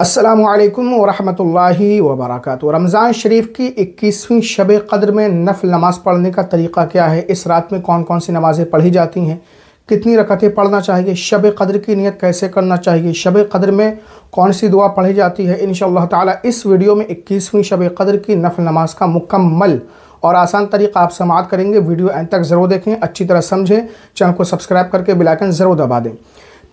असलकम वरहमतुल्लाहि वबरकatuh रमज़ान शरीफ की इक्कीसवीं शब कदर में नफल नमाज़ पढ़ने का तरीक़ा क्या है? इस रात में कौन कौन सी नमाज़ें पढ़ी जाती हैं? कितनी रकतें पढ़ना चाहिए? शब कद्र की नियत कैसे करना चाहिए? शब कदर में कौन सी दुआ पढ़ी जाती है? इन ताला इस वीडियो में इक्कीसवीं शब कदर की नफल नमाज़ का मुकम्मल और आसान तरीक़ा आप समात करेंगे। वीडियो एंड तक ज़रूर देखें, अच्छी तरह समझें, चैनल को सब्सक्राइब करके बिलाइकन ज़रूर दबा दें।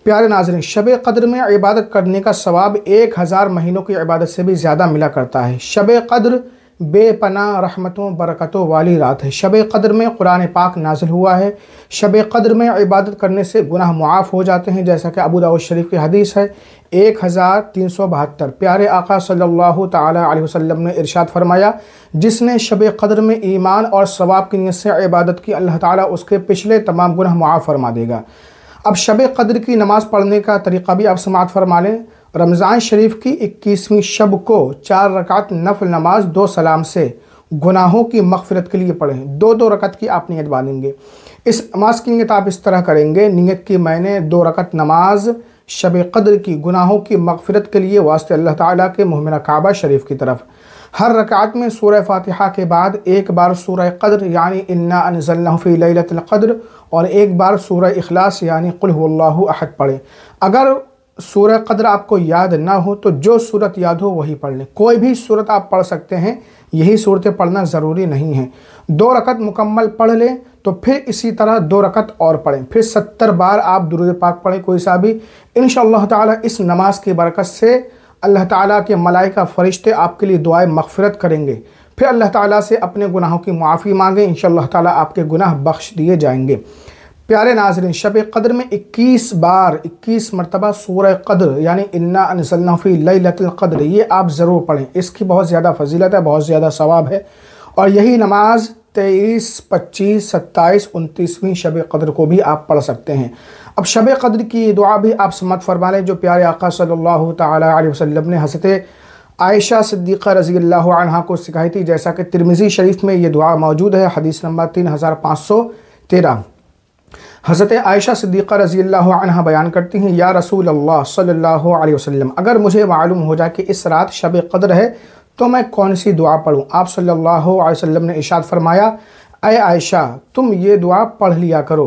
प्यारे नाजरन शब कद्र में इबादत करने का सवाब एक हज़ार महीनों की इबादत से भी ज़्यादा मिला करता है। शब कद्र बेपना रहमतों, बरकतों वाली रात है। शब कद्र में कुरान पाक नाजिल हुआ है। शब कद्र में इबादत करने से गुनाह मुआफ़ हो जाते हैं, जैसा कि अबू दाऊद शरीफ की हदीस है, एक हज़ार तीन सौ बहत्तर। प्यारे आका सल्लल्लाहु अलैहि वसल्लम ने इरशाद फरमाया, जिसने शब कद्र में ईमान और सवाब की नीयत से इबादत की, अल्लाह ताला उसके पिछले तमाम गुनाह मुआफ़ फरमा देगा। अब शब कद्र की नमाज़ पढ़ने का तरीक़ा भी आप समात फरमा लें। रमज़ान शरीफ की इक्कीसवीं शब को चार रकात नफल नमाज़, दो सलाम से गुनाहों की मगफरत के लिए पढ़ें। दो दो रकत की आप नीयत बांधेंगे। इस नमाज़ की नीयत आप इस तरह करेंगे। नीयत की मैंने दो रकत नमाज़, शब कद्र की गुनाहों की मगफरत के लिए वास्ते अल्लाह ताला के मुहमिना काबा शरीफ की तरफ़। हर रकात में सूर फातिहा के बाद एक बार सूर कद्र, यानी इन्ना अनजल्फ़ी लतलक़द्र और एक बार सूर अखलास यानी कुल्लाहु अहद पढ़ें। अगर सूर कद्र आपको याद ना हो तो जो सूरत याद हो वही पढ़ लें। कोई भी सूरत आप पढ़ सकते हैं, यही सूरतें पढ़ना ज़रूरी नहीं है। दो रकत मुकम्मल पढ़ लें तो फिर इसी तरह दो रकत और पढ़ें। फिर सत्तर बार आप दुरुद पाक पढ़ें, कोई सा भी। इन ताला इस नमाज़ की बरकत से अल्लाह ताला के मलाइका फ़रिश्ते आपके लिए दुआएँ मगफ़रत करेंगे। फिर अल्लाह ताला से अपने गुनाहों की माफ़ी मांगें इन ताला आपके गुनाह बख्श दिए जाएँगे। प्यारे नाजरीन, शब कदर में 21 बार 21 मरतबा सूर कद्र, यानी इन्ना अनसलफ़ी लतलक़द्र ये आप ज़रूर पढ़ें। इसकी बहुत ज़्यादा फजीलत है, बहुत ज़्यादा सवाब है। और यही नमाज़ तेईस, पच्चीस, सत्ताईस, उनतीसवीं शब कदर को भी आप पढ़ सकते हैं। अब शब कद्र की दुआ भी आप समत फरमा लें, जो प्यारे आका सल्लल्लाहु अलैहि वसल्लम ने हसरत आयशा सिद्दीक़ा रज़ी अल्लाह को सिखाई थी, जैसा कि तिरमिज़ी शरीफ में ये दुआ मौजूद है, हदीस नंबर तीन हज़ार पाँच सौ तेरह। हज़रत आयशा सिद्दीक़ा रज़ी अल्लाह बयान करती हैं, या रसूल अल्लाह सल्लल्लाहु अलैहि वसल्लम, अगर मुझे मालूम हो जाए कि इस रात शब कद्र है तो मैं कौन सी दुआ पढ़ूँ? आप सल्लल्लाहु अलैहि वसल्लम ने इशाद फरमाया, अय आयशा, तुम ये दुआ पढ़ लिया करो।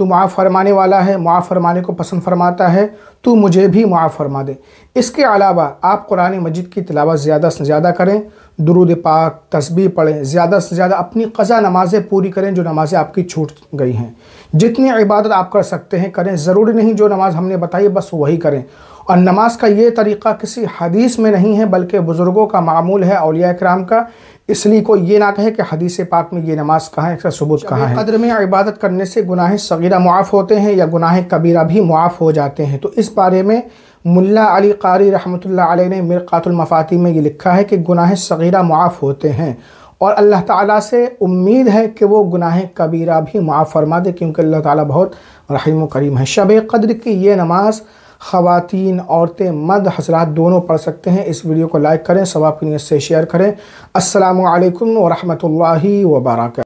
तू माफ़ फरमाने वाला है माफ़ फरमाने को पसंद फरमाता है तू मुझे भी माफ़ फरमा दे। इसके अलावा आप कुरान मजिद की तिलावत ज़्यादा से ज़्यादा करें दुरुद पाक तस्बी पढ़ें ज़्यादा से ज़्यादा अपनी कज़ा नमाज़ें पूरी करें जो नमाज़ें आपकी छूट गई हैं। जितनी इबादत आप कर सकते हैं करें ज़रूरी नहीं जो नमाज़ हमने बताई बस वही करें। और नमाज़ का ये तरीक़ा किसी हदीस में नहीं है बल्कि बुज़ुर्गों का मामूल है अलिया कराम का। इसलिए कोई ये ना कहे कि हदीस पाक में ये नमाज़ कहाँ है इसका सबूत कहाँ है। कदर में इबादत करने से गुनाह सगीरा मुआफ़ होते हैं या गुनाह कबीरा भी मुआफ़ हो जाते हैं। तो इस बारे में मुल्ला अली कारी रहमत ने मिरक़ातुलमफ़ाती में ये लिखा है कि गुनाह सगीरा मुआफ़ होते हैं और अल्लाह ताला से उम्मीद है कि वो गुनाह कबीरा भी मुआफ़ फरमा दे, क्योंकि अल्लाह ताला बहुत रहीम करीम है। शब कद्र की ये नमाज़ ख़वातीन, औरतें मद हजरात दोनों पढ़ सकते हैं। इस वीडियो को लाइक करें, सवाब की नीयत से शेयर करें। असलकम वरहमल वर्क